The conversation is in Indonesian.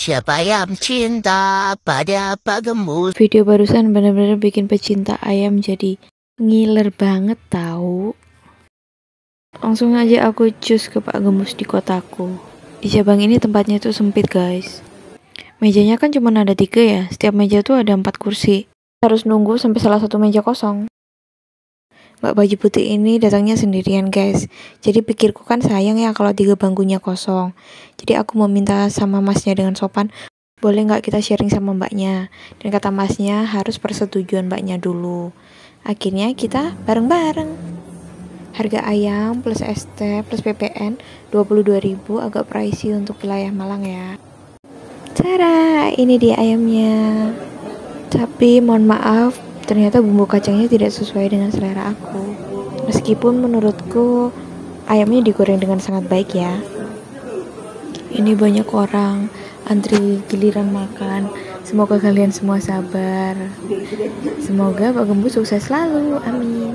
Siapa yang cinta pada Pak Gembus? Video barusan bener-bener bikin pecinta ayam jadi ngiler banget tahu. Langsung aja aku cus ke Pak Gembus di kotaku. Di cabang ini tempatnya tuh sempit guys. Mejanya kan cuma ada tiga ya, setiap meja tuh ada empat kursi. Harus nunggu sampai salah satu meja kosong. Mbak baju putih ini datangnya sendirian guys. Jadi pikirku kan sayang ya kalau tiga bangkunya kosong. Jadi aku meminta sama masnya dengan sopan, boleh nggak kita sharing sama mbaknya? Dan kata masnya harus persetujuan mbaknya dulu. Akhirnya kita bareng-bareng. Harga ayam plus ST plus PPN 22.000 agak pricey untuk wilayah Malang ya. Cara, ini dia ayamnya. Tapi mohon maaf, ternyata bumbu kacangnya tidak sesuai dengan selera aku. Meskipun menurutku ayamnya digoreng dengan sangat baik ya. Ini banyak orang antri giliran makan. Semoga kalian semua sabar. Semoga Pak Gembus sukses selalu. Amin.